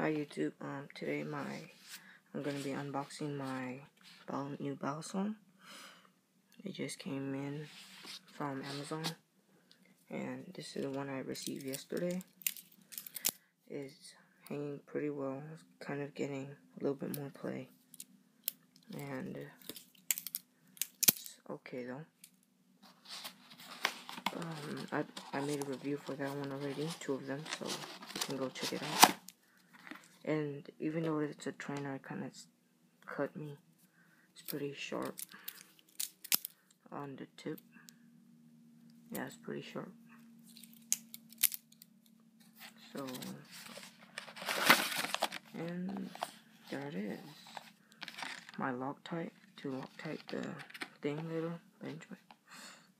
Hi YouTube. Um, today my I'm gonna be unboxing my new Balisong. It just came in from Amazon, and this is the one I received yesterday. It's hanging pretty well. It's kind of getting a little bit more play, and it's okay though. Um, I I made a review for that one already, two of them, so you can go check it out. And even though it's a trainer, it kind of cut me. It's pretty sharp on the tip. Yeah, it's pretty sharp. So, and there it is. My Loctite to Loctite the thing little bench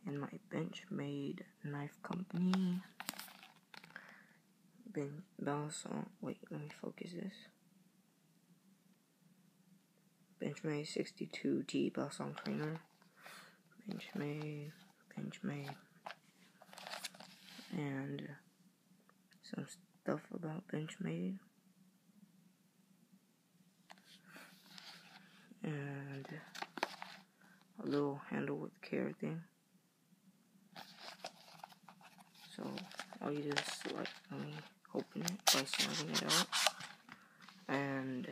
and my Benchmade knife company. Ben Balisong. Wait, let me focus this. Benchmade 62T Balisong trainer. Benchmade, Benchmade, and some stuff about Benchmade. And a little handle with care thing. So all you do is like let me open it by sliding it out. And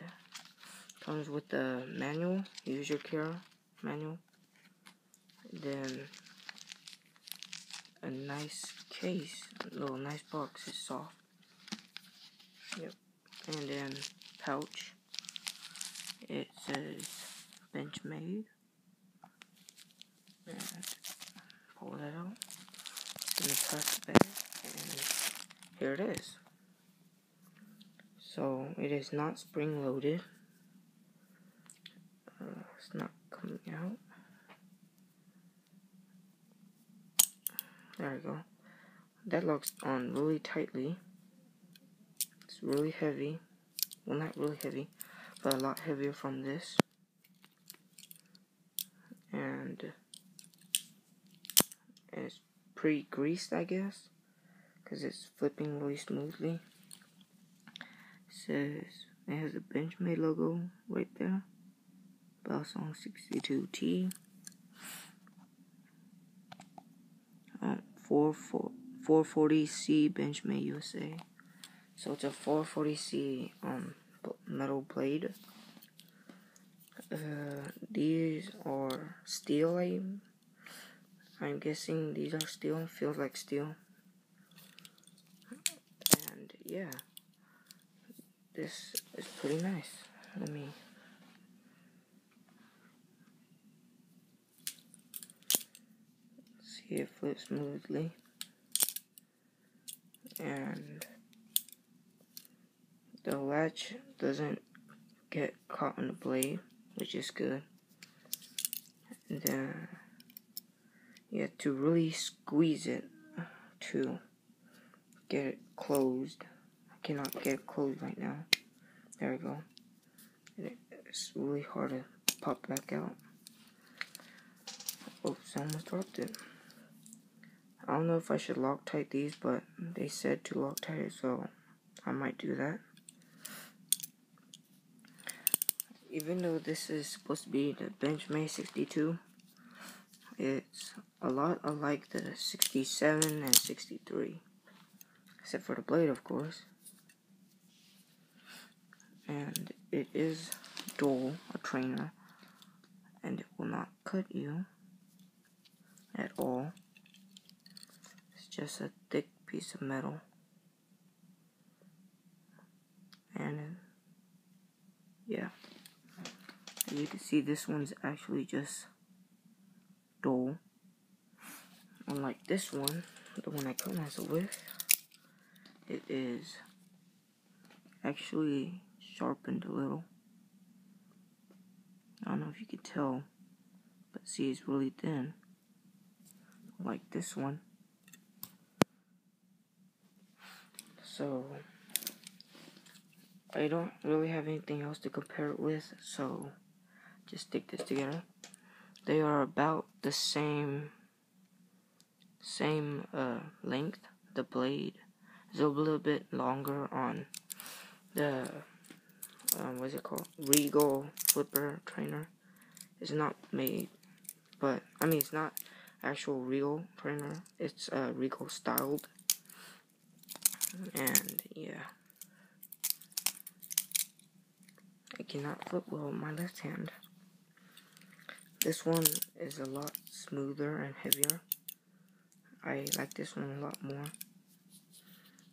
comes with the manual, user care manual. Then a nice case, a little nice box, it's soft. Yep. And then pouch. It says Benchmade. And pull that out. It's in the bag. And here it is. So it is not spring loaded. Uh, it's not coming out. There we go. That locks on really tightly. It's really heavy. Well, not really heavy, but a lot heavier from this. And it's pre-greased, I guess, because it's flipping really smoothly says it has a Benchmade logo right there. Balisong 62T. Uh, 440C Benchmade USA. So it's a 440C um metal blade. Uh, these are steel. I, I'm guessing these are steel. Feels like steel. And yeah this is pretty nice. Let me see it flip smoothly. And the latch doesn't get caught on the blade, which is good. And then you have to really squeeze it to get it closed cannot get closed right now. There we go. It's really hard to pop back out. Oops, I almost dropped it. I don't know if I should Loctite these, but they said to Loctite it, so I might do that. Even though this is supposed to be the Benchmade 62, it's a lot alike the 67 and 63. Except for the blade, of course and it is dull, a trainer, and it will not cut you at all. It's just a thick piece of metal. And yeah, you can see this one's actually just dull. Unlike this one, the one I cut myself with, it is actually sharpened a little. I don't know if you can tell, but see it's really thin. Like this one. So, I don't really have anything else to compare it with, so just stick this together. They are about the same same uh, length. The blade is a little bit longer on the um, what's it called? Regal flipper trainer It's not made, but I mean it's not actual Regal trainer. It's uh, Regal styled, and yeah, I cannot flip well with my left hand. This one is a lot smoother and heavier. I like this one a lot more.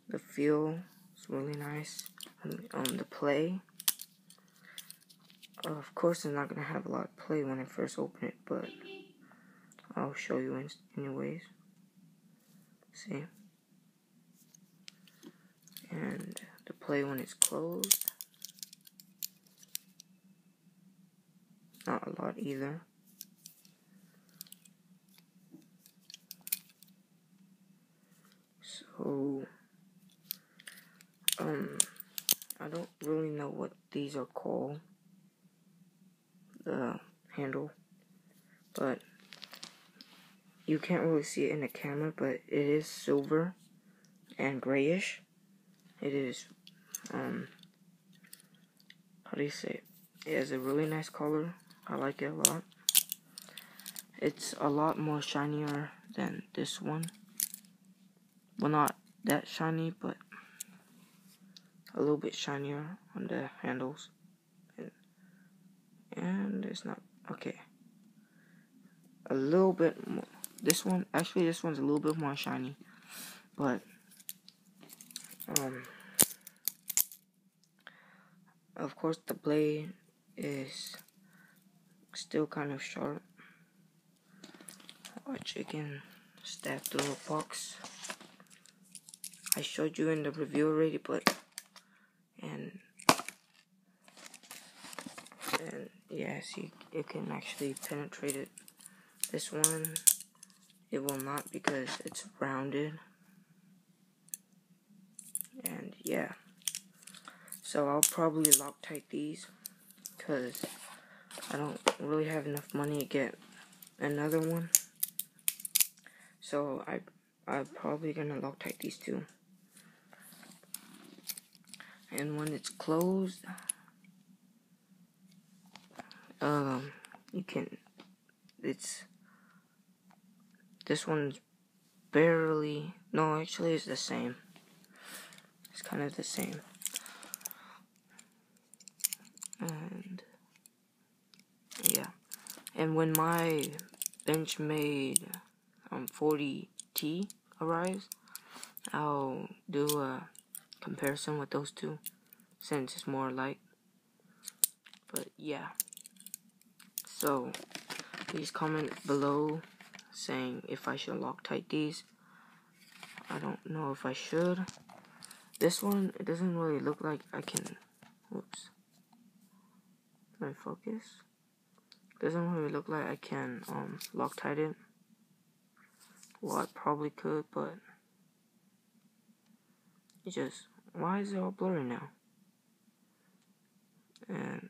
The feel is really nice. On the play, of course, it's not going to have a lot of play when I first open it, but I'll show you in anyways. See? And the play when it's closed. Not a lot either. So, um, I don't really know what these are called the handle, but you can't really see it in the camera, but it is silver and grayish. It is, um, how do you say it? It has a really nice color. I like it a lot. It's a lot more shinier than this one. Well, not that shiny, but a little bit shinier on the handles and it's not okay. A little bit more this one actually this one's a little bit more shiny but um of course the blade is still kind of sharp. Watch you can stab through a box. I showed you in the review already but and and yeah, see, it can actually penetrate it. This one, it will not because it's rounded. And yeah, so I'll probably Loctite these because I don't really have enough money to get another one. So I, I'm probably gonna Loctite these two. And when it's closed, um, you can, it's, this one's barely, no, actually it's the same. It's kind of the same. And, yeah. And when my Benchmade um, 40T arrives, I'll do a comparison with those two, since it's more like. But, yeah. So, please comment below saying if I should Loctite these. I don't know if I should. This one, it doesn't really look like I can, whoops. Let me focus. Doesn't really look like I can um, Loctite it. Well, I probably could, but it just, why is it all blurry now? And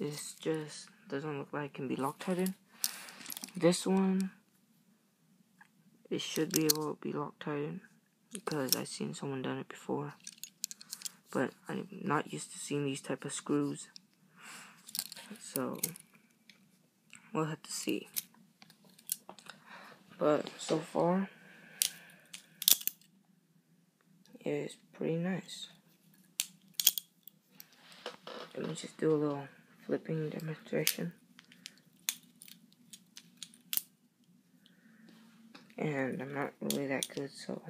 it's just doesn't look like it can be Loctited. This one, it should be able to be Loctited because I've seen someone done it before. But I'm not used to seeing these type of screws. So, we'll have to see. But so far, it is pretty nice. Let me just do a little flipping demonstration. And I'm not really that good, so...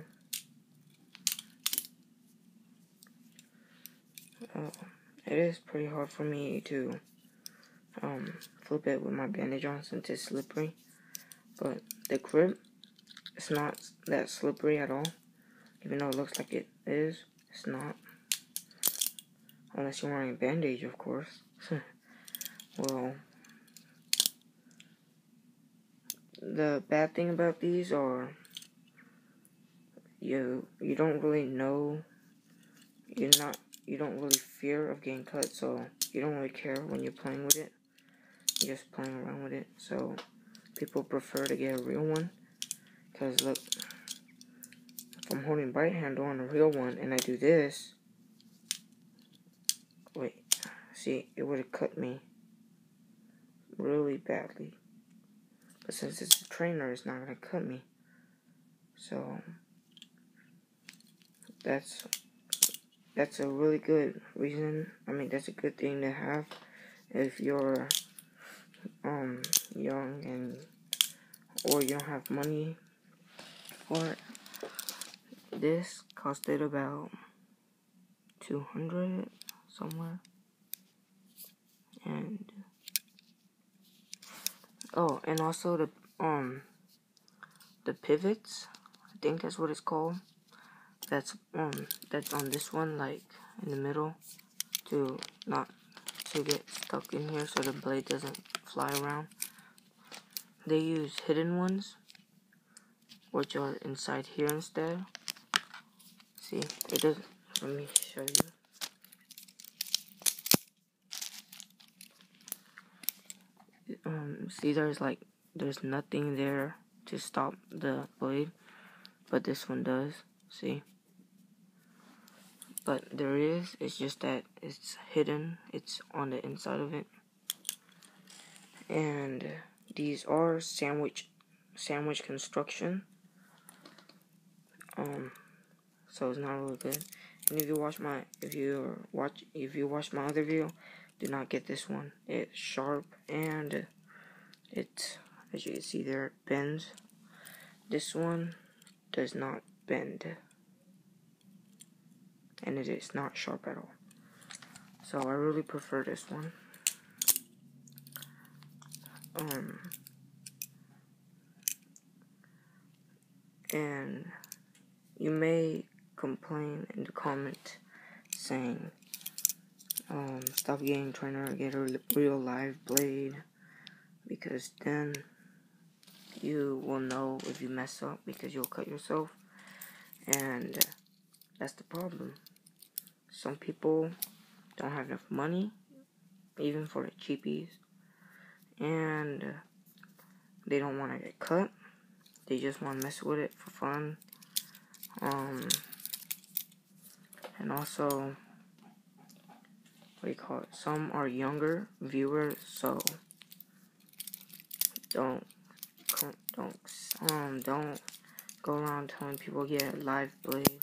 Uh, it is pretty hard for me to um, flip it with my bandage on since it's slippery. But the grip, it's not that slippery at all. Even though it looks like it is, it's not. Unless you're wearing a bandage, of course. Well, the bad thing about these are you you don't really know you're not you don't really fear of getting cut so you don't really care when you're playing with it. You're just playing around with it so people prefer to get a real one because look if I'm holding right handle on a real one and I do this wait see, it would have cut me really badly. But since it's a trainer, it's not to cut me. So, that's that's a really good reason. I mean, that's a good thing to have if you're um young and or you don't have money for it. This costed about 200 somewhere. And oh, and also the um the pivots. I think that's what it's called. That's um that's on this one like in the middle to not to get stuck in here so the blade doesn't fly around. They use hidden ones which are inside here instead. See it doesn't let me show you um see there's like there's nothing there to stop the blade but this one does see? But there is it's just that it's hidden it's on the inside of it. And these are sandwich sandwich construction. Um so it's not really good. And if you watch my if you watch if you watch my other video do not get this one. It's sharp and it as you can see there it bends this one does not bend and it is not sharp at all. So I really prefer this one. Um, and you may complain in the comment saying, um, stop getting trainer, get a real live blade, because then you will know if you mess up because you'll cut yourself, and that's the problem. Some people don't have enough money, even for the cheapies, and they don't want to get cut. They just want to mess with it for fun. Um, and also, what do you call it? Some are younger viewers, so don't don't um don't go around telling people get live blade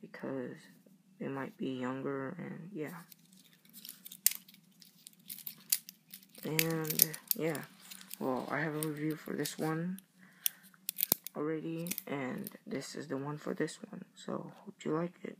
because they might be younger and yeah. And yeah, well, I have a review for this one already, and this is the one for this one. So, hope you like it.